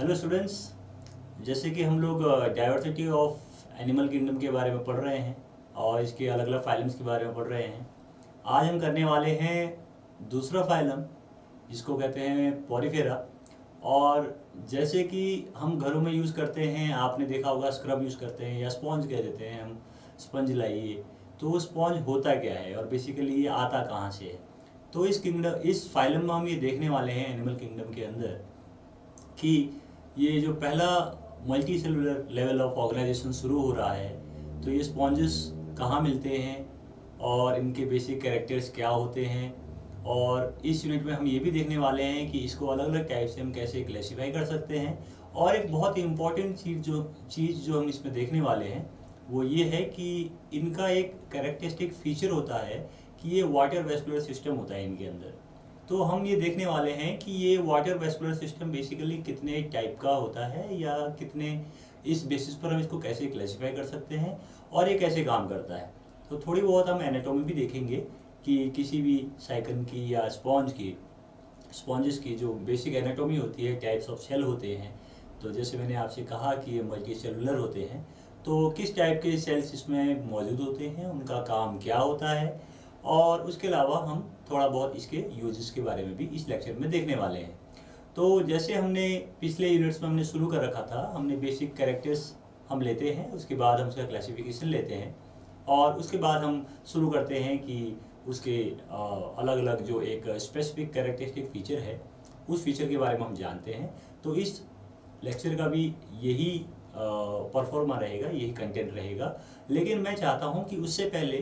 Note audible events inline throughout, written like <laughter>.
Hello students जैसे कि हम लोग डाइवर्सिटी ऑफ़ एनिमल किंगडम के बारे में पढ़ रहे हैं और इसके अलग अलग फाइलम्स के बारे में पढ़ रहे हैं। आज हम करने वाले हैं दूसरा फाइलम जिसको कहते हैं पॉरीफेरा और जैसे कि हम घरों में यूज़ करते हैं, आपने देखा होगा स्क्रब यूज़ करते हैं या स्पॉन्ज कह देते हैं हम स्पंज लाइए। तो वो स्पॉन्ज होता क्या है और बेसिकली ये आता कहाँ से है? तो इस किंगडम इस फाइलम में हम ये देखने वाले हैं एनिमल किंगडम के अंदर कि ये जो पहला multi cellular level of organisation शुरू हो रहा है तो ये स्पॉन्जेस कहाँ मिलते हैं और इनके बेसिक कैरेक्टर्स क्या होते हैं? और इस यूनिट में हम ये भी देखने वाले हैं कि इसको अलग अलग टाइप से हम कैसे क्लासीफाई कर सकते हैं। और एक बहुत ही इंपॉर्टेंट चीज़ जो चीज़ जो हम इसमें देखने वाले हैं, वो ये है कि इनका एक कैरेक्टरिस्टिक फीचर होता है कि ये वाटर वेस्कुलर सिस्टम होता है इनके अंदर। तो हम ये देखने वाले हैं कि ये वाटर वेस्कुलर सिस्टम बेसिकली कितने टाइप का होता है या कितने, इस बेसिस पर हम इसको कैसे क्लासीफाई कर सकते हैं और ये कैसे काम करता है। तो थोड़ी बहुत हम एनाटोमी भी देखेंगे कि किसी भी साइकन की या स्पॉन्ज की स्पॉन्जेस की जो बेसिक एनाटोमी होती है टाइप्स ऑफ़ सेल होते हैं। तो जैसे मैंने आपसे कहा कि ये मल्टी सेलुलर होते हैं तो किस टाइप के सेल्स इसमें मौजूद होते हैं, उनका काम क्या होता है और उसके अलावा हम थोड़ा बहुत इसके यूजेस के बारे में भी इस लेक्चर में देखने वाले हैं। तो जैसे हमने पिछले यूनिट्स में हमने शुरू कर रखा था, हमने बेसिक कैरेक्टर्स हम लेते हैं, उसके बाद हम उसका क्लासिफिकेशन लेते हैं और उसके बाद हम शुरू करते हैं कि उसके अलग अलग जो एक स्पेसिफिक कैरेक्टरिस्टिक फीचर है, उस फीचर के बारे में हम जानते हैं। तो इस लेक्चर का भी यही परफॉर्मा रहेगा, यही कंटेंट रहेगा। लेकिन मैं चाहता हूँ कि उससे पहले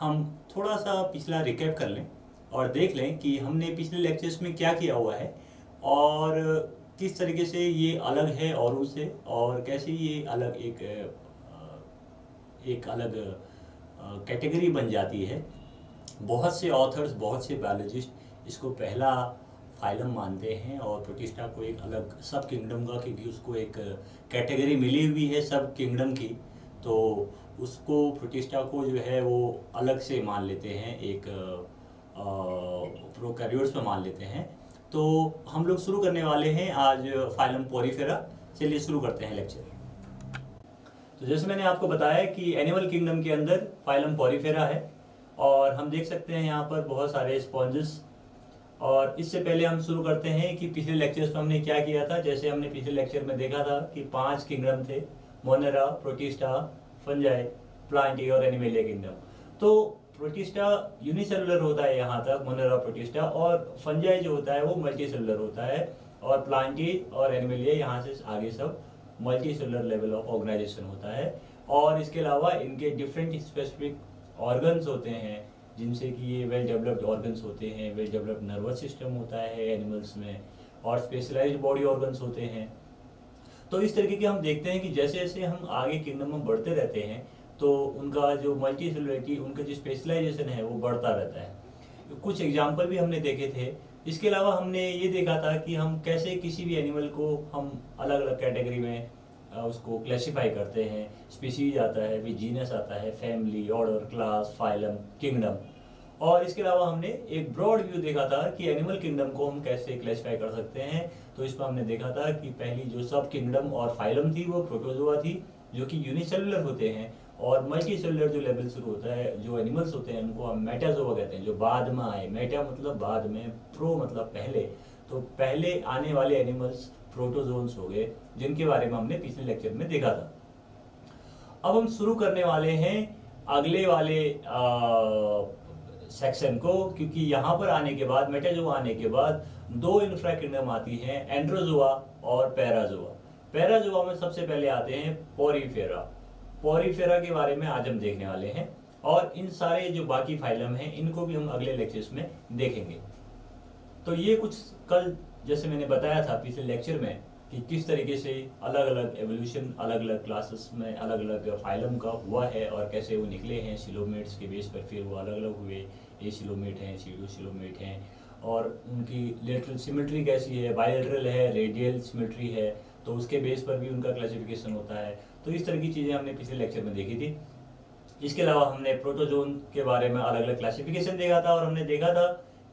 हम थोड़ा सा पिछला रिकैप कर लें और देख लें कि हमने पिछले लेक्चर्स में क्या किया हुआ है और किस तरीके से ये अलग है और उससे और कैसे ये अलग एक एक अलग कैटेगरी बन जाती है। बहुत से ऑथर्स बहुत से बायोलॉजिस्ट इसको पहला फाइलम मानते हैं और प्रोटिस्टा को एक अलग सब किंगडम का क्योंकि उसको एक कैटेगरी मिली हुई है सब किंगडम की। तो उसको प्रोटिस्टा को जो है वो अलग से मान लेते हैं, एक प्रोकैरियोट्स में मान लेते हैं। तो हम लोग शुरू करने वाले हैं आज फाइलम पोरीफेरा चलिए शुरू करते हैं लेक्चर। तो जैसे मैंने आपको बताया कि एनिमल किंगडम के अंदर फाइलम पोरीफेरा है, और हम देख सकते हैं यहाँ पर बहुत सारे स्पॉन्जेस। और इससे पहले हम शुरू करते हैं कि पिछले लेक्चर्स में हमने क्या किया था? जैसे हमने पिछले लेक्चर में देखा था कि पाँच किंगडम थे, मोनेरा प्रोटिस्टा फंजाई प्लांटी और एनिमेलिया किंगडम तो प्रोटिस्टा यूनिसेलुलर होता है यहाँ तक मोनेरा प्रोटिस्टा और फंजाई जो होता है वो मल्टी सेलुलर होता है, और प्लांटी और एनिमेलिया यहाँ से आगे सब multi cellular level of organisation होता है। और इसके अलावा इनके डिफरेंट स्पेसिफिक ऑर्गन्स होते हैं, जिनसे कि ये वेल डेवलप्ड ऑर्गन्स होते हैं वेल डेवलप्ड नर्वस सिस्टम होता है एनिमल्स में, और स्पेशलाइज्ड बॉडी ऑर्गन्स होते हैं। तो इस तरीके के हम देखते हैं कि जैसे जैसे हम आगे किंगडम में बढ़ते रहते हैं तो उनका जो मल्टी सेलुलरिटी उनका जो स्पेशलाइजेशन है, वो बढ़ता रहता है। कुछ एग्ज़ाम्पल भी हमने देखे थे। इसके अलावा हमने ये देखा था कि हम कैसे किसी भी एनिमल को हम अलग अलग कैटेगरी में उसको क्लासीफाई करते हैं। स्पीसीज आता है भी जीनस आता है family order class phylum kingdom और इसके अलावा हमने एक ब्रॉड व्यू देखा था कि एनिमल किंगडम को हम कैसे क्लासीफाई कर सकते हैं। तो इसमें हमने देखा था कि पहली जो सब किंगडम और फाइलम थी, वो प्रोटोजोआ थी, जो कि यूनिसेलुलर होते हैं और मल्टी सेलुलर जो लेवल शुरू होता है, जो एनिमल्स होते हैं, उनको हम मेटाजोआ कहते हैं, जो बाद में आए। मेटा मतलब बाद में प्रो मतलब पहले। तो पहले आने वाले एनिमल्स प्रोटोजोन्स हो गए, जिनके बारे में हमने पिछले लेक्चर में देखा था। अब हम शुरू करने वाले हैं अगले वाले सेक्शन को, क्योंकि यहाँ पर आने के बाद मेटाजोआ आने के बाद दो इंफ्रा किंगडम आती हैं एंड्रोजोआ और पैराजोआ पैराजोआ में सबसे पहले आते हैं पोरीफेरा पोरीफेरा के बारे में आज हम देखने वाले हैं, और इन सारे जो बाकी फाइलम हैं, इनको भी हम अगले लेक्चर्स में देखेंगे। तो ये कुछ कल, जैसे मैंने बताया था, पिछले लेक्चर में कि किस तरीके से अलग अलग एवोल्यूशन अलग अलग क्लासेस में अलग अलग फाइलम का हुआ है और कैसे वो निकले हैं सिलोमेट्स के बेस पर फिर वो अलग अलग हुए ए सिलोमेट हैं सीडो सिलोमेट हैं। और उनकी लेटरल सिमेट्री कैसी है? बायोलेटरल है रेडियल सिमेट्री है तो उसके बेस पर भी उनका क्लासिफिकेशन होता है। तो इस तरह की चीज़ें हमने पिछले लेक्चर में देखी थी। इसके अलावा हमने प्रोटोजोन के बारे में अलग अलग क्लासिफिकेशन देखा था और हमने देखा था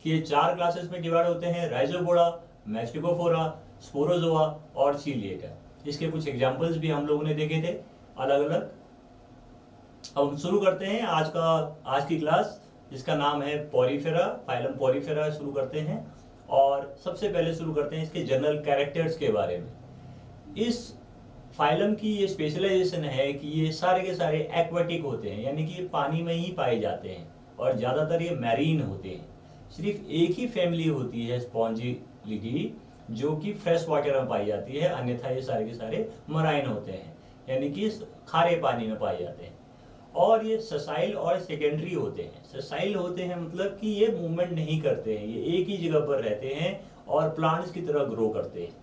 कि ये चार क्लासेस में डिवाइड होते हैं राइजोबोड़ा मैस्टिकोफोरा स्पोरोजोआ और सीलिएटा इसके कुछ एग्जाम्पल्स भी हम लोगों ने देखे थे अलग अलग अब हम शुरू करते हैं आज का, आज की क्लास जिसका नाम है पोरीफेरा फाइलम पोरीफेरा शुरू करते हैं। और सबसे पहले शुरू करते हैं इसके जनरल कैरेक्टर्स के बारे में। इस फाइलम की ये स्पेशलाइजेशन है कि ये सारे के सारे एक्वाटिक होते हैं, यानी कि ये पानी में ही पाए जाते हैं और ज़्यादातर ये मैरीन होते हैं। सिर्फ़ एक ही फैमिली होती है स्पॉन्जिलिटी जो कि फ्रेश वाटर में पाई जाती है, अन्यथा ये सारे के सारे मराइन होते हैं, यानी कि खारे पानी में पाए जाते हैं। और ये ससाइल और सेकेंडरी होते हैं। ससाइल होते हैं मतलब कि ये मूवमेंट नहीं करते हैं, ये एक ही जगह पर रहते हैं और प्लांट्स की तरह ग्रो करते हैं।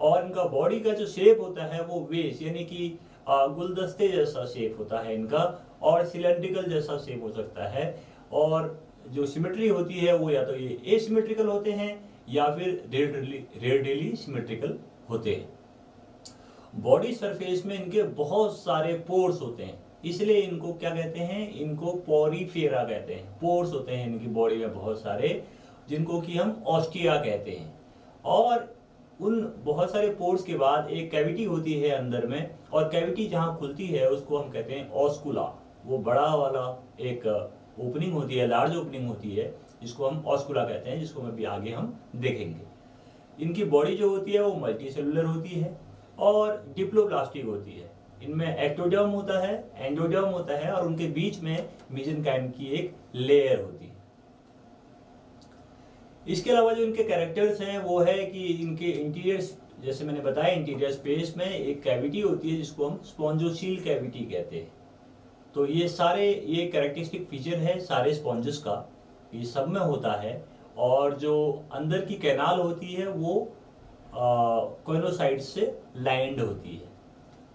और इनका बॉडी का जो शेप होता है वो वेस यानी कि गुलदस्ते जैसा शेप होता है इनका, और सिलेंड्रिकल जैसा शेप हो सकता है। और जो सिमेट्री होती है वो या तो ये एसिमेट्रिकल होते हैं या फिर रेडियली सिमेट्रिकल होते हैं। बॉडी सरफेस में इनके बहुत सारे पोर्स होते हैं। इसलिए इनको क्या कहते हैं? इनको पोरीफेरा कहते हैं। पोर्स होते हैं इनकी बॉडी में बहुत सारे, जिनको कि हम ऑस्टिया कहते हैं। और उन बहुत सारे पोर्स के बाद एक कैविटी होती है अंदर में, और कैविटी जहाँ खुलती है, उसको हम कहते हैं ऑस्कुला वो बड़ा वाला एक ओपनिंग होती है लार्ज ओपनिंग होती है। जिसको हम ऑस्कुला कहते हैं, जिसको मैं भी आगे हम देखेंगे। इनकी बॉडी जो होती है, वो मल्टी सेलुलर होती है और डिप्लोब्लास्टिक होती है। इनमें एक्टोडर्म होता है एंडोडर्म होता है और उनके बीच में मिजनकाइम की एक लेयर होती है। इसके अलावा जो इनके कैरेक्टर्स हैं, वो है कि इनके इंटीरियर जैसे मैंने बताया इंटीरियर स्पेस में एक कैविटी होती है, जिसको हम स्पॉन्जोशील कैविटी कहते हैं। तो ये सारे, ये कैरेक्टरिस्टिक फीचर है सारे स्पॉन्जेस का। ये सब में होता है और जो अंदर की कैनाल होती है वो कोइनोसाइड से लाइंड होती है।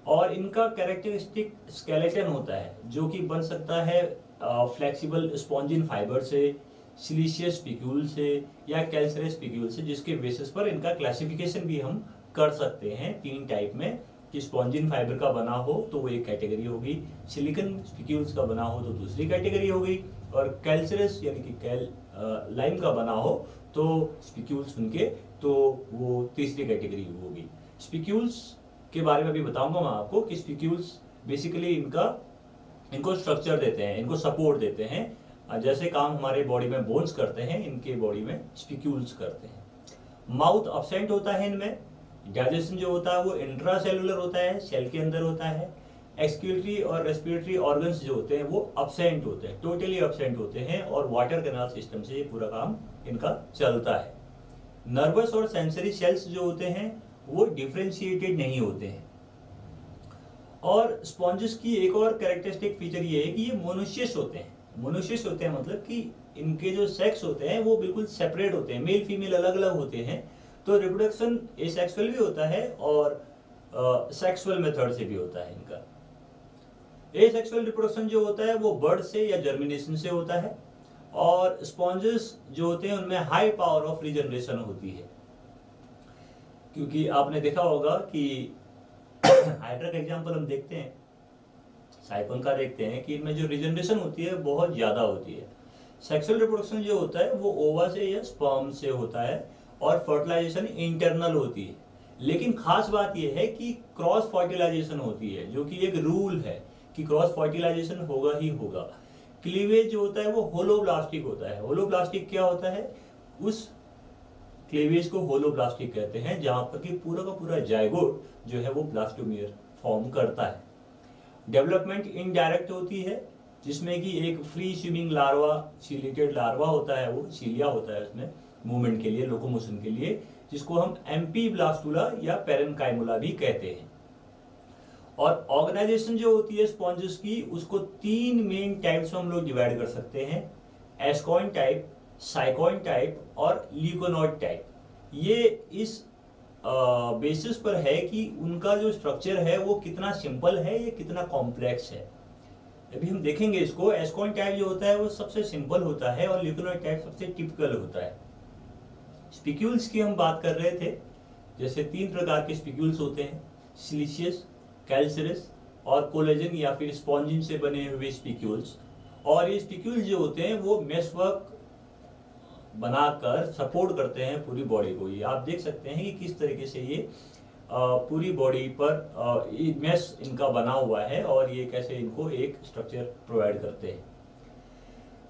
और इनका कैरेक्टरिस्टिक स्केलेटन होता है, जो कि बन सकता है फ्लेक्सिबल स्पॉन्जिन फाइबर से सिलिशियस पिक्यूल से या कैल्सरस पिक्यूल से, जिसके बेसिस पर इनका क्लासिफिकेशन भी हम कर सकते हैं तीन टाइप में। कि स्पॉन्जिन फाइबर का बना हो तो वो एक कैटेगरी होगी सिलिकन पिक्यूल्स का बना हो तो दूसरी कैटेगरी होगी। और कैल्सरस यानी कि कैल लाइम का बना हो तो स्पिक्यूल्स उनके तो वो तीसरी कैटेगरी होगी। स्पिक्यूल्स के बारे में भी बताऊँगा मैं आपको कि स्पिक्यूल्स बेसिकली इनका, इनको स्ट्रक्चर देते हैं, इनको सपोर्ट देते हैं। जैसे काम हमारे बॉडी में बोन्स करते हैं, इनके बॉडी में स्पिक्यूल्स करते हैं। माउथ अपसेंट होता है इनमें, डाइजेशन जो होता है वो इंट्रा सेलुलर होता है, सेल के अंदर होता है। एक्सक्यूटरी और रेस्पिरेटरी ऑर्गन्स जो होते हैं, वो अपसेंट होते हैं टोटली अपसेंट होते हैं और वाटर कैनाल सिस्टम से ये पूरा काम इनका चलता है। नर्वस और सेंसरी सेल्स जो होते हैं, वो डिफ्रेंशिएटेड नहीं होते हैं। और स्पॉन्जेस की एक और कैरेक्टरिस्टिक फीचर ये है कि ये मोनुशियस होते हैं। मोनुशियस होते हैं मतलब कि इनके जो सेक्स होते हैं, वो बिल्कुल सेपरेट होते हैं मेल फीमेल अलग अलग होते हैं। तो रिप्रोडक्शन एसेक्सुअल भी होता है और सेक्सुअल मेथड से भी होता है इनका। एसेक्सुअल रिप्रोडक्शन जो होता है, वो बर्ड से या जर्मिनेशन से होता है और स्पॉन्जेस जो होते हैं, उनमें हाई पावर ऑफ़ रिजनरेशन होती है। क्योंकि आपने देखा होगा कि <coughs> हाइड्रा का एग्ज़ाम्पल हम देखते हैं। साइपन का देखते हैं कि इनमें जो रिजनरेशन होती है, बहुत ज़्यादा होती है। सेक्सुअल रिप्रोडक्शन जो होता है, वो ओवा से या स्पर्म से होता है और फर्टिलाइजेशन इंटरनल होती है। लेकिन खास बात यह है कि क्रॉस फर्टिलाइजेशन होती है, जो कि एक रूल है। कि क्रॉस फर्टिलाइजेशन होगा ही होगा। क्लीवेज जो होता है वो होलोब्लास्टिक होता है। होलोब्लास्टिक क्या होता है? उस क्लीवेज को होलोब्लास्टिक कहते हैं, जहाँ पर कि पूरा का पूरा जायगोट जो है वो ब्लास्टोमियर फॉर्म करता है। डेवलपमेंट इनडायरेक्ट होती है, जिसमें कि एक free swimming larva ciliated larva होता है वो, सीलिया होता है उसमें, मूवमेंट के लिए, लोकोमोशन के लिए, जिसको हम एम्पी ब्लास्टूला या पेरनकाइमुला भी कहते हैं। और ऑर्गेनाइजेशन जो होती है स्पॉन्जेस की, उसको तीन मेन टाइप्स में हम लोग डिवाइड कर सकते हैं। एस्कॉइन टाइप साइकॉइन टाइप और ल्यूकोनॉइड टाइप ये इस बेसिस पर है कि उनका जो स्ट्रक्चर है, वो कितना सिंपल है, या कितना कॉम्प्लेक्स है। अभी हम देखेंगे इसको। एस्कॉइन टाइप जो होता है, वो सबसे सिंपल होता है और ल्यूकोनॉइड टाइप सबसे टिपिकल होता है। स्पिक्यूल्स की हम बात कर रहे थे। जैसे तीन प्रकार के स्पिक्यूल्स होते हैं सिलिशियस कैल्सरस और कोलेजन या फिर स्पॉन्जिन से बने हुए स्पिक्यूल्स। और ये स्पिक्यूल्स जो होते हैं, वो मेसवर्क बनाकर सपोर्ट करते हैं पूरी बॉडी को। ये आप देख सकते हैं कि किस तरीके से ये पूरी बॉडी पर मेस इनका बना हुआ है और ये कैसे इनको एक स्ट्रक्चर प्रोवाइड करते हैं।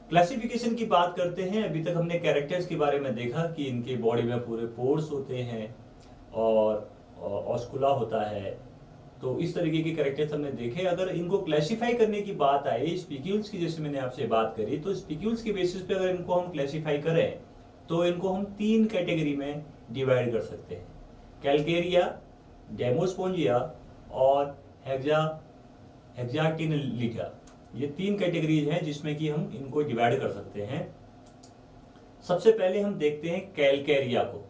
क्लासिफिकेशन की बात करते हैं। अभी तक हमने कैरेक्टर्स के बारे में देखा कि इनके बॉडी में पूरे पोर्स होते हैं और ऑस्कुला होता है। तो इस तरीके के करेक्टर्स हमने देखे। अगर इनको क्लासिफाई करने की बात आई स्पीक्यूल्स की, जैसे मैंने आपसे बात करी तो स्पीक्यूल्स के बेसिस पे अगर इनको हम क्लासिफाई करें तो इनको हम तीन कैटेगरी में डिवाइड कर सकते हैं। कैलकेरिया डेमोस्पोंजिया और हेक्जा हेक्जाटिनलिटा ये तीन कैटेगरीज हैं जिसमें कि हम इनको डिवाइड कर सकते हैं। सबसे पहले हम देखते हैं कैलकेरिया को,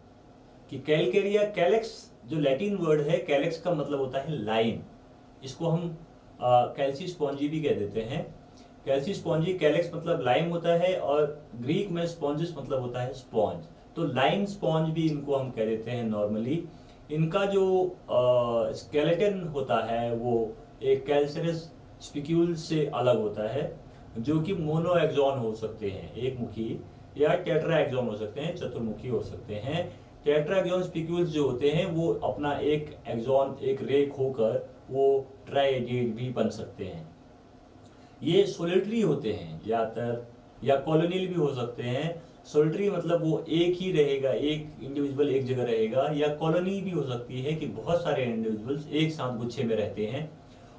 कि कैलकेरिया कैलेक्स जो लैटिन वर्ड है कैलेक्स का मतलब होता है लाइन इसको हम कैल्सी स्पॉन्जी भी कह देते हैं. कैल्सी स्पॉन्जी कैलेक्स मतलब लाइम होता है और ग्रीक में स्पॉन्जिस मतलब होता है स्पॉन्ज तो लाइम स्पॉन्ज भी इनको हम कह देते हैं नॉर्मली इनका जो स्केलेटन होता है, वो एक कैल्सरस स्पिक्यूल से अलग होता है, जो कि मोनो एग्जॉन हो सकते हैं एक मुखी या टेट्रा एग्जॉन हो सकते हैं, चतुर्मुखी हो सकते हैं. टेट्रा एग्जॉन स्पिक्यूल्स जो होते हैं, वो अपना एक एग्जॉन एक रेक होकर वो ट्राइडेड भी बन सकते हैं। ये सोलिटरी होते हैं, ज़्यादातर, या कॉलोनियल भी हो सकते हैं। सोल्ट्री मतलब वो एक ही रहेगा, एक इंडिविजुअल एक जगह रहेगा, या कॉलोनी भी हो सकती है कि बहुत सारे इंडिविजुअल्स एक साथ गुच्छे में रहते हैं।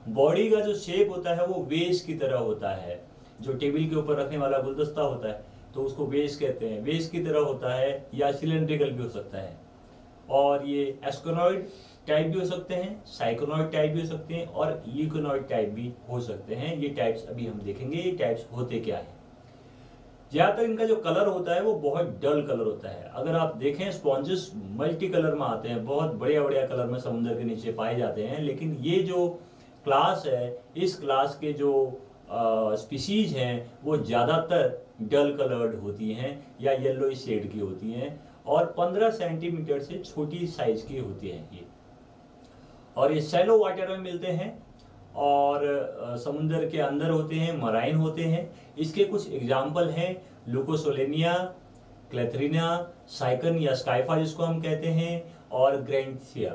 बॉडी का जो शेप होता है, वो वेस की तरह होता है, जो टेबल के ऊपर रखने वाला गुलदस्ता होता है। तो उसको वेस कहते हैं। वेस की तरह होता है या सिलेंड्रिकल भी हो सकता है। और ये एस्कोनॉइड टाइप भी हो सकते हैं साइकोनॉइड टाइप भी हो सकते हैं और ल्यूकोनॉइड टाइप भी हो सकते हैं। ये टाइप्स अभी हम देखेंगे, ये टाइप्स होते क्या है। ज़्यादातर इनका जो कलर होता है, वो बहुत डल कलर होता है। अगर आप देखें स्पॉन्जेस मल्टी कलर में आते हैं। बहुत बढ़िया बढ़िया कलर में समुद्र के नीचे पाए जाते हैं। लेकिन ये जो क्लास है, इस क्लास के जो स्पीसीज हैं, वो ज़्यादातर डल कलर्ड होती हैं या येलो शेड की होती हैं और 15 सेंटीमीटर से छोटी साइज़ की होती हैं ये। और ये सेलो वाटर में मिलते हैं और समुद्र के अंदर होते हैं मराइन होते हैं। इसके कुछ एग्ज़ाम्पल हैं लुकोसोलेनिया क्लेथरीना साइकन या स्काइफा जिसको हम कहते हैं, और ग्रेंथिया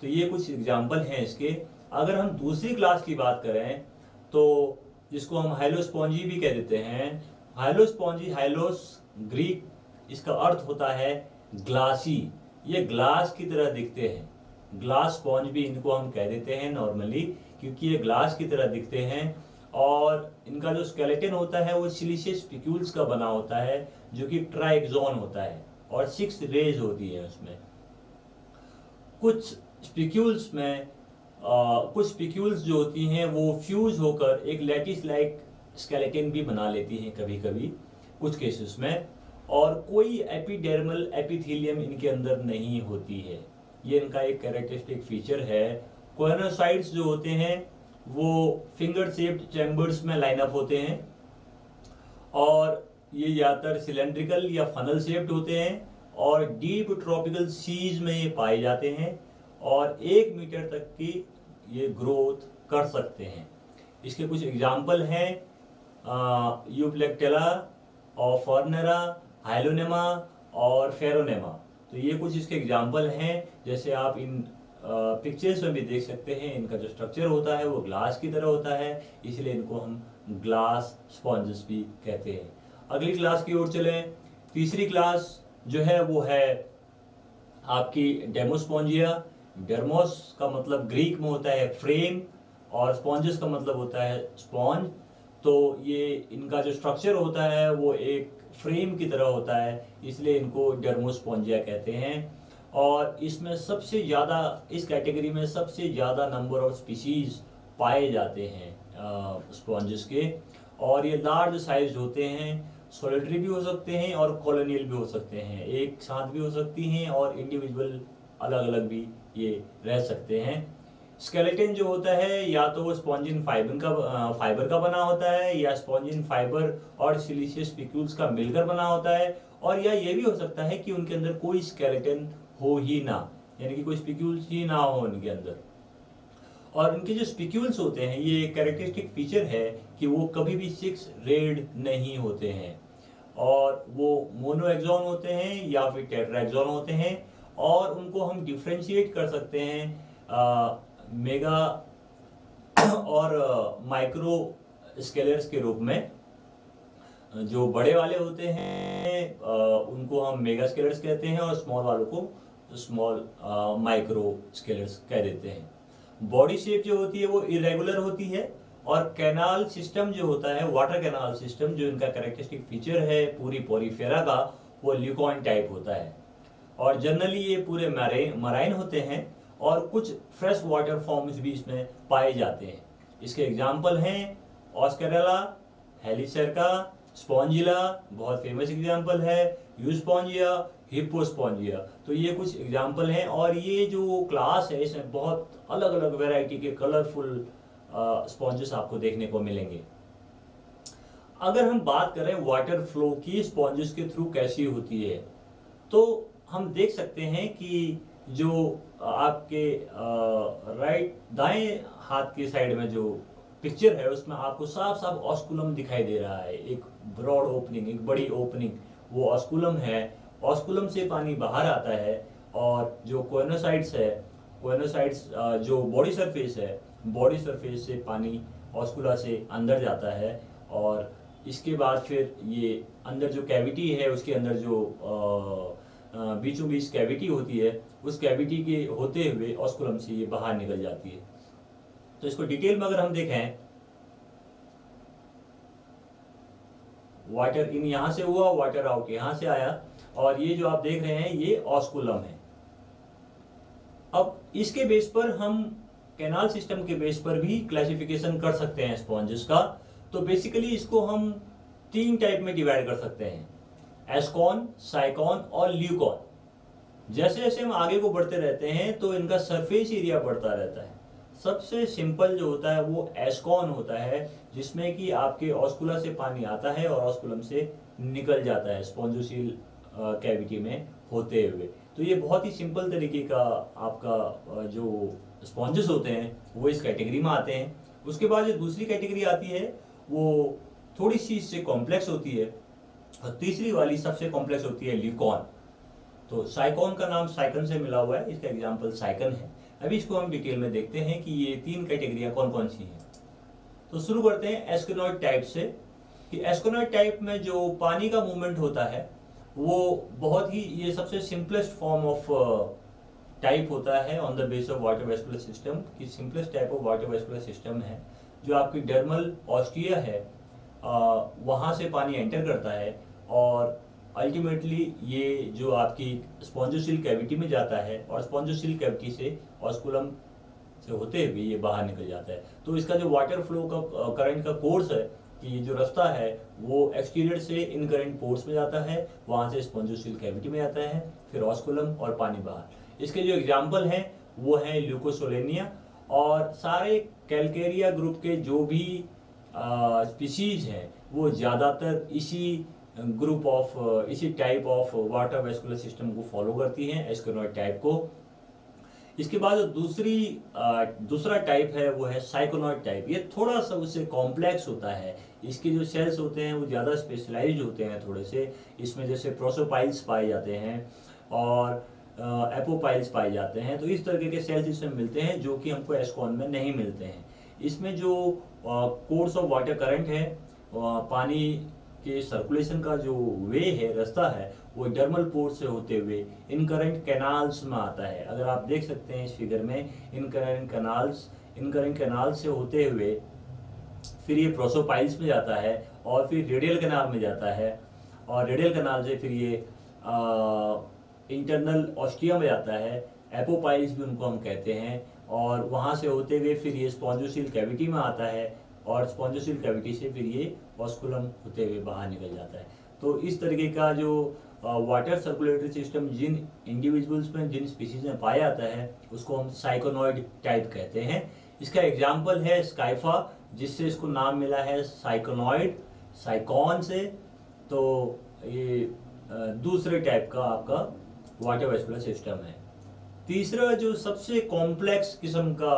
तो ये कुछ एग्ज़ाम्पल हैं इसके। अगर हम दूसरी क्लास की बात करें तो जिसको हम हाइलोस्पॉन्जी भी कह देते हैं। हाइलोस्पॉन्जी हाइलोस ग्रीक, इसका अर्थ होता है ग्लासी। ये ग्लास की तरह दिखते हैं। ग्लास स्पॉन्ज भी इनको हम कह देते हैं नॉर्मली, क्योंकि ये ग्लास की तरह दिखते हैं। और इनका जो स्केलेटन होता है, वो सिलिशियस पिक्यूल्स का बना होता है, जो कि ट्राइक्सोन होता है, और सिक्स रेज होती है उसमें। कुछ स्पिक्यूल्स में कुछ पिक्यूल्स जो होती हैं, वो फ्यूज होकर एक लेटिस लाइक स्केलेटन भी बना लेती हैं कभी कभी कुछ केसेस में। और कोई एपिडर्मल एपिथीलियम इनके अंदर नहीं होती है। ये इनका एक कैरेक्टरिस्टिक फीचर है। कोएनोसाइट्स जो होते हैं, वो फिंगर शेप्ड चैम्बर्स में लाइन अप होते हैं। और ये ज़्यादातर सिलेंड्रिकल या फनल शेप्ड होते हैं। और डीप ट्रॉपिकल सीज में ये पाए जाते हैं। और एक मीटर तक की ये ग्रोथ कर सकते हैं। इसके कुछ एग्ज़ाम्पल हैं यूप्लेक्टेला और फॉर्नरा हाइलोनेमा और फेरोनेमा। तो ये कुछ इसके एग्ज़ाम्पल हैं, जैसे आप इन पिक्चर्स में भी देख सकते हैं, इनका जो स्ट्रक्चर होता है वो ग्लास की तरह होता है, इसलिए इनको हम ग्लास स्पॉन्जेस भी कहते हैं। अगली क्लास की ओर चलें। तीसरी क्लास जो है वो है आपकी डेमोस्पॉन्जिया डेर्मोस का मतलब ग्रीक में होता है फ्रेम और स्पॉन्जेस का मतलब होता है स्पॉन्ज तो ये इनका जो स्ट्रक्चर होता है, वो एक फ्रेम की तरह होता है, इसलिए इनको डेर्मोस्पॉन्जिया कहते हैं. और इसमें सबसे ज़्यादा, इस कैटेगरी में सबसे ज़्यादा नंबर ऑफ़ स्पीशीज पाए जाते हैं स्पॉन्जेस के. और ये लार्ज साइज़ होते हैं सोलिटरी भी हो सकते हैं और कॉलोनियल भी हो सकते हैं. एक साथ भी हो सकती हैं और इंडिविजुअल अलग अलग भी ये रह सकते हैं। स्केलेटन जो होता है, या तो वो स्पॉन्जिन फाइबर का फाइबर का बना होता है, या स्पॉन्जिन फाइबर और सिलिशियस पिक्यूल्स का मिलकर बना होता है, और या ये भी हो सकता है कि उनके अंदर कोई स्केलेटन हो ही ना, यानी कि कोई स्पिक्यूल्स ही ना हो उनके अंदर। और उनके जो स्पिक्यूल्स होते हैं, ये कैरेक्टरिस्टिक फीचर है कि वो कभी भी सिक्स रेड नहीं होते हैं, और वो मोनो एक्सॉन होते हैं या फिर टेट्रा एक्सॉन होते हैं और उनको हम डिफ्रेंशिएट कर सकते हैं मेगा और माइक्रो स्केलर्स के रूप में। जो बड़े वाले होते हैं उनको हम मेगा स्केलर्स कहते हैं और स्मॉल वालों को स्मॉल माइक्रो स्केलर्स कह देते हैं। बॉडी शेप जो होती है वो इरेगुलर होती है और कैनाल सिस्टम जो होता है वाटर कैनाल सिस्टम जो इनका करेक्टरिस्टिक फीचर है, पूरी पोरीफेरा का, वो ल्यूकॉन टाइप होता है। और जनरली ये पूरे मराइन होते हैं और कुछ फ्रेश वाटर फॉर्म्स भी इसमें पाए जाते हैं। इसके एग्ज़ाम्पल हैं ऑस्करेला हेलिसरका स्पॉन्जिला बहुत फ़ेमस एग्ज़ाम्पल है यूस्पॉन्जिया हिपोस्पॉन्जिया तो ये कुछ एग्ज़ाम्पल हैं और ये जो क्लास है, इसमें बहुत अलग अलग वेराइटी के कलरफुल स्पॉन्जेस आपको देखने को मिलेंगे। अगर हम बात करें वाटर फ्लो की स्पॉन्जेस के थ्रू कैसी होती है तो हम देख सकते हैं कि जो आपके राइट दाएँ हाथ के साइड में जो पिक्चर है, उसमें आपको साफ़ साफ़ ऑस्कुलम दिखाई दे रहा है। एक ब्रॉड ओपनिंग एक बड़ी ओपनिंग वो ऑस्कुलम है। ऑस्कुलम से पानी बाहर आता है और जो कोएनोसाइड्स है कोएनोसाइड्स जो बॉडी सरफेस है बॉडी सरफेस से पानी ऑस्कुला से अंदर जाता है और इसके बाद फिर ये अंदर जो कैविटी है, उसके अंदर जो बीचों बीच कैविटी होती है, उस कैविटी के होते हुए ऑस्कुलम से ये बाहर निकल जाती है। तो इसको डिटेल में अगर हम देखें वाटर इन यहाँ से हुआ वाटर आउट यहाँ से आया, और ये जो आप देख रहे हैं, ये ऑस्कुलम है। अब इसके बेस पर हम कैनाल सिस्टम के बेस पर भी क्लासिफिकेशन कर सकते हैं स्पॉन्जेस का। तो बेसिकली इसको हम तीन टाइप में डिवाइड कर सकते हैं। एस्कॉन, साइकॉन और ल्यूकॉन। जैसे जैसे हम आगे को बढ़ते रहते हैं तो इनका सरफेस एरिया बढ़ता रहता है। सबसे सिंपल जो होता है, वो एस्कॉन होता है, जिसमें कि आपके ऑस्कुला से पानी आता है और ऑस्कुलम से निकल जाता है स्पॉन्जोसील कैविटी में होते हुए। तो ये बहुत ही सिंपल तरीके का आपका जो स्पॉन्जेस होते हैं, वो इस कैटेगरी में आते हैं। उसके बाद जो दूसरी कैटेगरी आती है, वो थोड़ी सी इससे कॉम्प्लेक्स होती है। और तीसरी वाली सबसे कॉम्प्लेक्स होती है ल्यूकॉन तो साइकॉन का नाम साइकन से मिला हुआ है, इसका एग्ज़ाम्पल साइकन है। अभी इसको हम डिटेल में देखते हैं कि ये तीन कैटेगरिया कौन कौन सी हैं। तो शुरू करते हैं एस्कोनॉइड टाइप से, कि एस्कोनॉइड टाइप में जो पानी का मूवमेंट होता है, वो बहुत ही, ये सबसे सिंपलेस्ट फॉर्म ऑफ़ टाइप होता है on the base of water vascular system कि simplest type of water vascular system है, जो आपकी डर्मल ऑस्ट्रिया है वहाँ से पानी एंटर करता है। और अल्टीमेटली ये जो आपकी स्पॉन्जोसिल कैविटी में जाता है और स्पॉन्जोसिल कैविटी से ऑस्कुलम से होते हुए ये बाहर निकल जाता है। तो इसका जो वाटर फ्लो का करंट का कोर्स है, कि ये जो रास्ता है, वो एक्सटीरियर से इन करंट पोर्ट्स में जाता है, वहाँ से स्पॉन्जोसिल कैविटी में आता है, फिर ऑस्कुलम और पानी बाहर। इसके जो एग्ज़ाम्पल हैं, वो हैं ल्यूकोसोलेनिया और सारे कैलकेरिया ग्रुप के जो भी स्पीसीज हैं, वो ज़्यादातर इसी ग्रुप ऑफ़ इसी type of water vascular system को फॉलो करती हैं एस्कोनॉइड टाइप को। इसके बाद दूसरी दूसरा टाइप है, वो है साइकोनॉइड टाइप ये थोड़ा सा उससे कॉम्प्लेक्स होता है। इसके जो सेल्स होते हैं, वो ज़्यादा स्पेशलाइज होते हैं थोड़े से। इसमें जैसे प्रोसोपाइल्स पाए जाते हैं और एपोपाइल्स पाए जाते हैं। तो इस तरीके के सेल्स इसमें मिलते हैं जो कि हमको एस्कॉन में नहीं मिलते हैं। इसमें जो कोर्स ऑफ़ वाटर करंट है पानी के सर्कुलेशन का जो वे है, रास्ता है, वो डर्मल पोर्ट से होते हुए इन करंट कैनाल्स में आता है। अगर आप देख सकते हैं इस फिगर में incurrent canals incurrent canal से होते हुए फिर ये प्रोसोपाइल्स में जाता है और फिर रेडियल कैनाल में जाता है। और रेडियल कैनाल से फिर ये इंटरनल ऑस्ट्रिया में जाता है। एपोपाइल्स भी उनको हम कहते हैं। और वहाँ से होते हुए फिर ये स्पॉन्जोसिल कैविटी में आता है और स्पॉन्जोसिल कैविटी से फिर ये ऑस्कुलम होते हुए बाहर निकल जाता है। तो इस तरीके का जो वाटर सर्कुलेटरी सिस्टम जिन इंडिविजुअल्स में, जिन स्पीसीज में पाया जाता है, उसको हम साइकोनॉइड टाइप कहते हैं। इसका एग्ज़ाम्पल है स्काइफा जिससे इसको नाम मिला है साइकोनॉइड साइकॉन से। तो ये दूसरे टाइप का आपका वाटर वेस्कुलर सिस्टम है। तीसरा जो सबसे कॉम्प्लेक्स किस्म का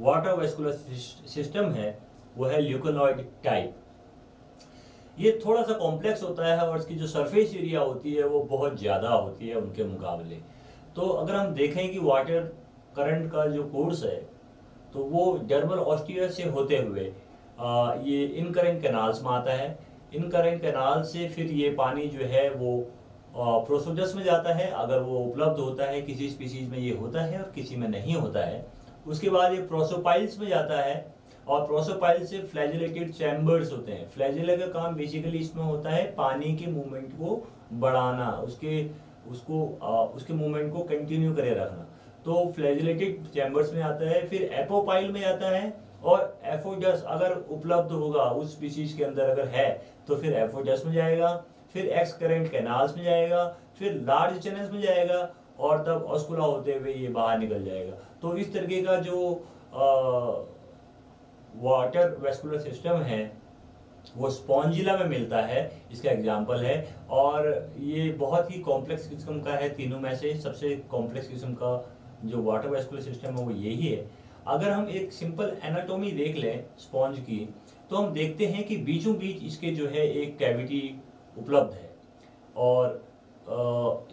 वाटर वेस्कुलर सिस्टम है, वो है ल्यूकोनॉइड टाइप ये थोड़ा सा कॉम्प्लेक्स होता है और इसकी जो सरफेस एरिया होती है वो बहुत ज़्यादा होती है उनके मुकाबले। तो अगर हम देखें कि वाटर करंट का जो कोर्स है तो वो डर्मल ऑस्टियर से होते हुए आ, ये इन करेंट कैनाल्स में आता है। इन करेंट कैनाल से फिर ये पानी जो है वो प्रोसोडस में जाता है। अगर वो उपलब्ध होता है किसी स्पीसीज में ये होता है और किसी में नहीं होता है। उसके बाद ये प्रोसोपाइल्स में जाता है। और प्रोसोपाइल से फ्लैजिलेटेड चैम्बर्स होते हैं। फ्लैजिला का काम बेसिकली इसमें होता है पानी के मूवमेंट को बढ़ाना उसके उसको आ, उसके मूवमेंट को कंटिन्यू करे रखना। तो फ्लैजिलेटेड चैम्बर्स में आता है फिर एपोपाइल में आता है और एफोजस अगर उपलब्ध होगा उस स्पीसीज के अंदर अगर है तो फिर एफोजस में जाएगा फिर एक्स करेंट कैनाल्स में जाएगा फिर लार्ज चैनल्स में जाएगा और तब ऑस्कुला होते हुए ये बाहर निकल जाएगा। तो इस तरीके का जो वाटर वेस्कुलर सिस्टम है, वो स्पॉन्जिला में मिलता है, इसका एग्ज़ाम्पल है, और ये बहुत ही कॉम्प्लेक्स किस्म का है, तीनों में से सबसे कॉम्प्लेक्स किस्म का जो वाटर वेस्कुलर सिस्टम है, वो यही है। अगर हम एक सिंपल एनाटोमी देख लें स्पॉन्ज की तो हम देखते हैं कि बीचों बीच इसके जो है एक कैविटी उपलब्ध है। और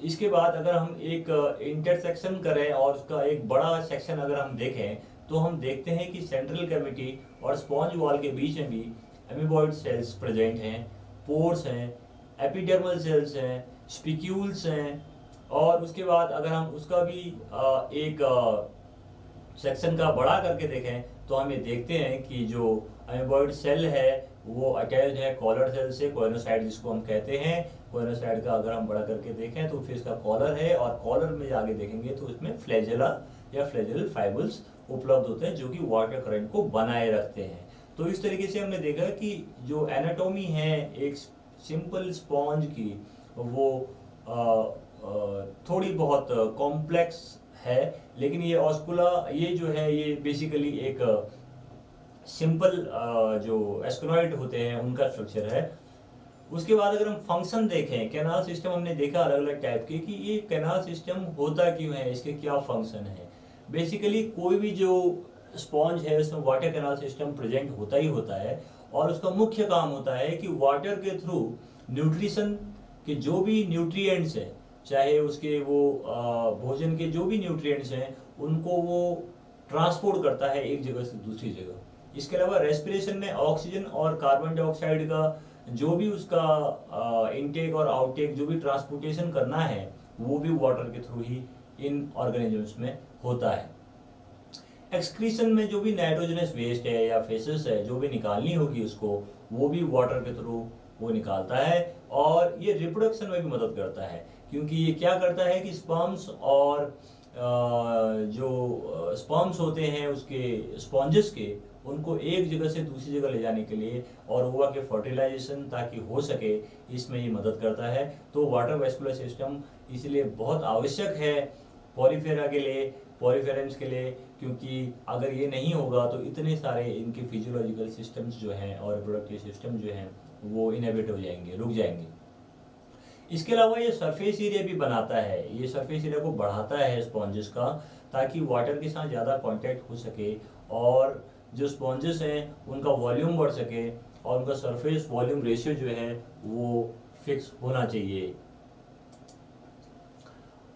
इसके बाद अगर हम एक इंटरसेक्शन करें और उसका एक बड़ा सेक्शन अगर हम देखें तो हम देखते हैं कि सेंट्रल कैविटी और स्पॉन्ज वॉल के बीच में भी एमिबॉइड सेल्स प्रेजेंट हैं पोर्स हैं एपिडर्मल सेल्स हैं स्पिक्यूल्स हैं, और उसके बाद अगर हम उसका भी एक सेक्शन का बड़ा करके देखें तो हम ये देखते हैं कि जो एमिबॉइड सेल है, वो अटैच है कॉलर सेल से कोइनोसाइड जिसको हम कहते हैं। कोइनोसाइड का अगर हम बड़ा करके देखें तो फिर इसका कॉलर है, और कॉलर में आगे देखेंगे तो इसमें फ्लैजेला या फ्लैजेल फाइबल्स उपलब्ध होते हैं जो कि वाटर करंट को बनाए रखते हैं। तो इस तरीके से हमने देखा कि जो एनाटोमी है एक सिंपल स्पॉन्ज की वो आ, आ, थोड़ी बहुत कॉम्प्लेक्स है लेकिन ये ऑस्कुला ये जो है ये बेसिकली एक सिंपल जो एस्क्रोइड होते हैं उनका स्ट्रक्चर है। उसके बाद अगर हम फ़ंक्शन देखें कैनाल सिस्टम हमने देखा अलग अलग टाइप के कि ये कैनाल सिस्टम होता क्यों है इसके क्या फ़ंक्शन है? बेसिकली कोई भी जो स्पॉन्ज है, उसमें वाटर कैनाल सिस्टम प्रेजेंट होता ही होता है और उसका मुख्य काम होता है कि वाटर के थ्रू न्यूट्रिशन के जो भी न्यूट्रिएंट्स हैं, चाहे उसके वो भोजन के जो भी न्यूट्रिएंट्स हैं, उनको वो ट्रांसपोर्ट करता है एक जगह से दूसरी जगह। इसके अलावा रेस्पिरेशन में ऑक्सीजन और कार्बन डाइऑक्साइड का जो भी उसका इनटेक और आउटटेक जो भी ट्रांसपोर्टेशन करना है, वो भी वाटर के थ्रू ही इन ऑर्गेनिजम्स में होता है। एक्सक्रीशन में जो भी नाइट्रोजनस वेस्ट है या फेसेस है, जो भी निकालनी होगी उसको, वो भी वाटर के थ्रू वो निकालता है और ये रिप्रोडक्शन में भी मदद करता है। क्योंकि ये क्या करता है कि स्पर्म्स और जो स्पर्म्स होते हैं उसके स्पॉन्जेस के, उनको एक जगह से दूसरी जगह ले जाने के लिए और ओवा के फर्टिलाइजेशन ताकि हो सके, इसमें ये मदद करता है। तो वाटर वेस्कुलर सिस्टम इसलिए बहुत आवश्यक है। पॉलीफेरा के लिए पॉलीफेरेंस के लिए, क्योंकि अगर ये नहीं होगा तो इतने सारे इनके फिजियोलॉजिकल सिस्टम्स जो हैं और प्रोडक्टिव सिस्टम जो हैं, वो इनहेबिट हो जाएँगे, रुक जाएँगे। इसके अलावा ये सरफेस एरिया भी बनाता है। ये सरफेस एरिया को बढ़ाता है स्पॉन्जेस का, ताकि वाटर के साथ ज़्यादा कांटेक्ट हो सके और जो स्पॉन्जेस हैं, उनका वॉल्यूम बढ़ सके और उनका सरफेस वॉल्यूम रेशियो जो है, वो फिक्स होना चाहिए।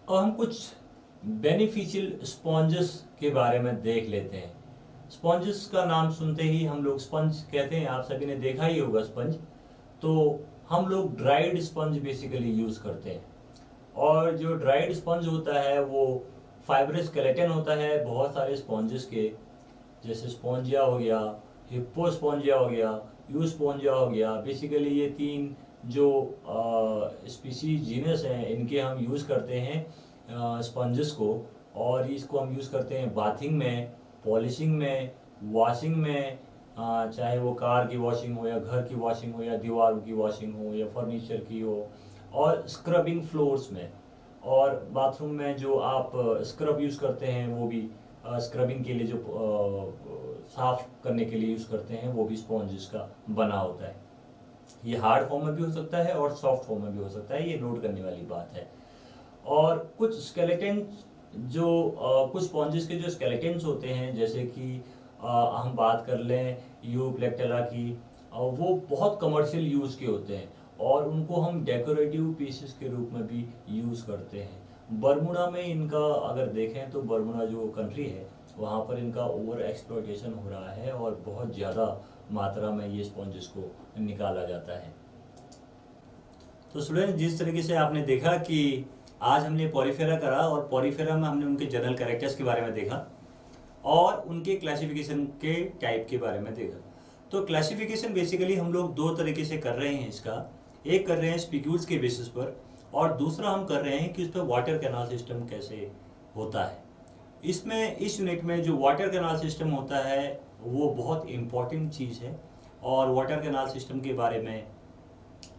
और हम कुछ बेनिफिशियल स्पॉन्जेस के बारे में देख लेते हैं। स्पॉन्जेस का नाम सुनते ही हम लोग स्पंज कहते हैं, आप सभी ने देखा ही होगा स्पंज तो हम लोग ड्राइड स्पंज बेसिकली यूज़ करते हैं। और जो ड्राइड स्पंज होता है, वो फाइब्रस स्केलेटन होता है बहुत सारे स्पॉन्जेस के। जैसे स्पॉन्जिया हो गया हिप्पो स्पॉन्जिया हो गया यू स्पॉन्जिया हो गया। बेसिकली ये तीन जो स्पीसीज जीनस हैं, इनके हम यूज़ करते हैं। स्पंजेस को और इसको हम यूज़ करते हैं बाथिंग में पॉलिशिंग में वॉशिंग में चाहे वो कार की वॉशिंग हो या घर की वॉशिंग हो या दीवार की वॉशिंग हो या फर्नीचर की हो और स्क्रबिंग फ्लोर्स में और बाथरूम में जो आप स्क्रब यूज़ करते हैं वो भी स्क्रबिंग के लिए जो साफ़ करने के लिए यूज़ करते हैं वो भी स्पॉन्ज का बना होता है। ये हार्ड फॉर्म में भी हो सकता है और सॉफ्ट फॉर्म में भी हो सकता है, ये नोट करने वाली बात है। और कुछ स्केलेटन जो आ, कुछ स्पॉन्जेस के जो स्केलेटन्स होते हैं जैसे कि आ, हम बात कर लें यू प्लेक्टेला की आ, वो बहुत कमर्शियल यूज़ के होते हैं और उनको हम डेकोरेटिव पीसेस के रूप में भी यूज़ करते हैं। बरमुडा में इनका अगर देखें तो बरमुडा जो कंट्री है वहाँ पर इनका ओवर एक्सप्लोटेशन हो रहा है और बहुत ज़्यादा मात्रा में ये स्पॉन्जेस को निकाला जाता है। तो स्टूडेंट जिस तरीके से आपने देखा कि आज हमने पॉरीफेरा करा और पॉरीफेरा में हमने उनके जनरल कैरेक्टर्स के बारे में देखा और उनके क्लासिफिकेशन के टाइप के बारे में देखा। तो क्लासिफिकेशन बेसिकली हम लोग दो तरीके से कर रहे हैं इसका। एक कर रहे हैं स्पीक्यूल्स के बेसिस पर और दूसरा हम कर रहे हैं कि उस पर वाटर कैनाल सिस्टम कैसे होता है। इसमें, इस यूनिट में जो वाटर कैनाल सिस्टम होता है, वो बहुत इंपॉर्टेंट चीज़ है और वाटर कैनाल सिस्टम के बारे में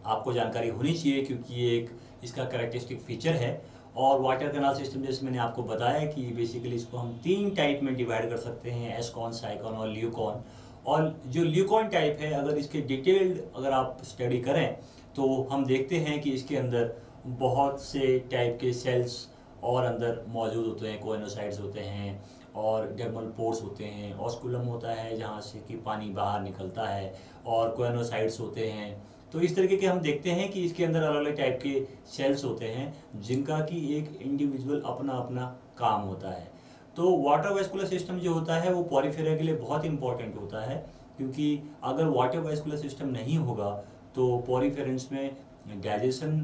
आपको जानकारी होनी चाहिए क्योंकि ये एक इसका करेक्टरिस्टिक फीचर है। और वाटर कैनाल सिस्टम जैसे मैंने आपको बताया कि बेसिकली इसको हम तीन टाइप में डिवाइड कर सकते हैं एसकॉन साइकॉन और ल्यूकॉन और जो ल्यूकॉन टाइप है, अगर इसके डिटेल्ड अगर आप स्टडी करें तो हम देखते हैं कि इसके अंदर बहुत से टाइप के सेल्स और अंदर मौजूद होते हैं कोइनोसाइड्स होते हैं और डर्मल पोर्स होते हैं। ऑस्कुलम होता है जहाँ से कि पानी बाहर निकलता है और कोइनोसाइड्स होते हैं। तो इस तरीके के हम देखते हैं कि इसके अंदर अलग अलग टाइप के सेल्स होते हैं, जिनका कि एक इंडिविजुअल अपना अपना काम होता है। तो वाटर वेस्कुलर सिस्टम जो होता है, वो पॉलीफेरा के लिए बहुत इंपॉर्टेंट होता है, क्योंकि अगर वाटर वेस्कुलर सिस्टम नहीं होगा तो पॉलीफेरेंस में डाइजेशन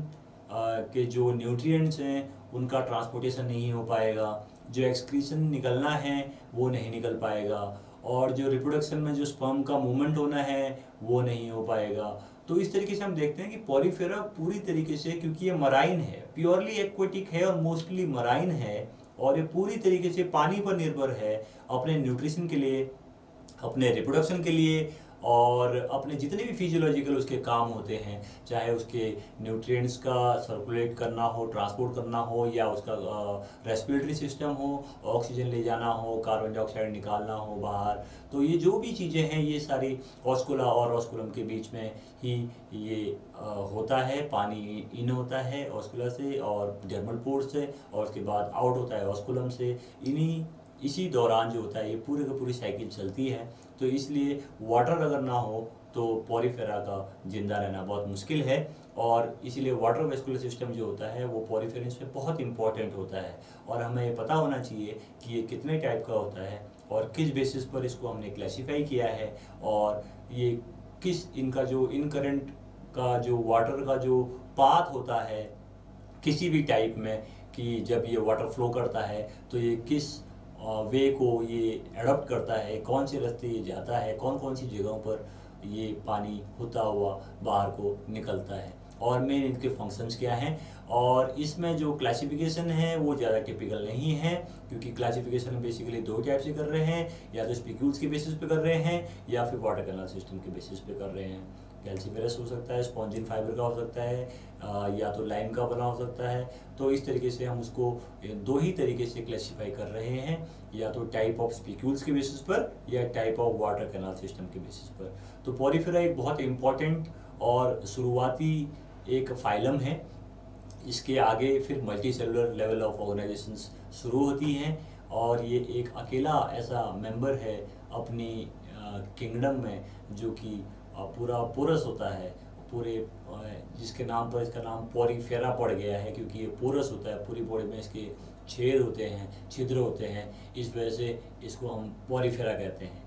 के जो न्यूट्रिएंट्स हैं, उनका ट्रांसपोर्टेशन नहीं हो पाएगा। जो एक्सक्रीशन निकलना है, वो नहीं निकल पाएगा। और जो रिप्रोडक्शन में जो स्पर्म का मूवमेंट होना है, वो नहीं हो पाएगा। तो इस तरीके से हम देखते हैं कि पॉलीफेरा पूरी तरीके से, क्योंकि ये मराइन है, प्योरली एक्वेटिक है और मोस्टली मराइन है, और ये पूरी तरीके से पानी पर निर्भर है अपने न्यूट्रिशन के लिए, अपने रिप्रोडक्शन के लिए और अपने जितने भी फिजियोलॉजिकल उसके काम होते हैं चाहे उसके न्यूट्रिएंट्स का सर्कुलेट करना हो ट्रांसपोर्ट करना हो या उसका रेस्पिरेटरी सिस्टम हो ऑक्सीजन ले जाना हो कार्बन डाइऑक्साइड निकालना हो बाहर तो ये जो भी चीज़ें हैं ये सारी ऑस्कुला और ऑस्कुलम के बीच में ही ये आ, होता है पानी इन होता है ऑस्कुला से और जर्मल पोर्ट से और उसके बाद आउट होता है ऑस्कुलम से। इन्हीं इसी दौरान जो होता है ये पूरे का पूरी साइकिल चलती है। तो इसलिए वाटर अगर ना हो तो पॉरीफेरा का ज़िंदा रहना बहुत मुश्किल है और इसीलिए वाटर वेस्कुलर सिस्टम जो होता है, वो पॉरीफेरेंस में बहुत इंपॉर्टेंट होता है। और हमें ये पता होना चाहिए कि ये कितने टाइप का होता है और किस बेसिस पर इसको हमने क्लासीफाई किया है और ये किस इनका जो इन करंट का जो वाटर का जो पाथ होता है, किसी भी टाइप में कि जब ये वाटर फ्लो करता है तो ये किस वे को ये एडप्ट करता है, कौन से रास्ते ये जाता है कौन कौन सी जगहों पर ये पानी होता हुआ बाहर को निकलता है और मेन इनके फ़ंक्शंस क्या हैं? और इसमें जो क्लासिफिकेशन है, वो ज़्यादा टिपिकल नहीं है, क्योंकि क्लासिफिकेशन बेसिकली दो टाइप से कर रहे हैं, या तो स्पीक्यूल्स के बेसिस पे कर रहे हैं, या फिर वाटर कैनल सिस्टम के बेसिस पे कर रहे हैं। कैल्सीफेरस हो सकता है, स्पॉन्जिन फाइबर का हो सकता है या तो लाइम का बना हो सकता है। तो इस तरीके से हम उसको दो ही तरीके से क्लासीफाई कर रहे हैं, या तो टाइप ऑफ़ स्पीक्यूल्स के बेसिस पर, या type of water canal system के बेसिस पर। तो पॉरीफेरा एक बहुत इंपॉर्टेंट और शुरुआती एक फाइलम है। इसके आगे फिर multi cellular level of organisation शुरू होती हैं, और ये एक अकेला ऐसा मेंबर है अपनी किंगडम में, जो कि पूरा पोरस होता है, पूरे जिसके नाम पर इसका नाम पोरीफेरा पड़ गया है, क्योंकि ये पोरस होता है, पूरी बॉडी में इसके छेद होते हैं, छिद्र होते हैं, इस वजह से इसको हम पोरीफेरा कहते हैं।